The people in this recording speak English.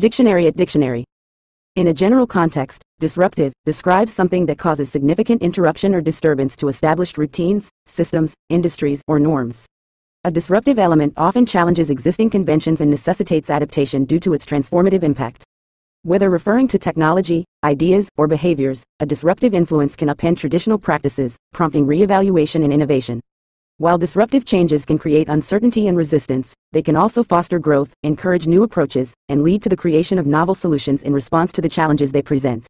Dictionary at dictionary. In a general context, disruptive describes something that causes significant interruption or disturbance to established routines, systems, industries, or norms. A disruptive element often challenges existing conventions and necessitates adaptation due to its transformative impact. Whether referring to technology, ideas, or behaviors, a disruptive influence can upend traditional practices, prompting reevaluation and innovation. While disruptive changes can create uncertainty and resistance, they can also foster growth, encourage new approaches, and lead to the creation of novel solutions in response to the challenges they present.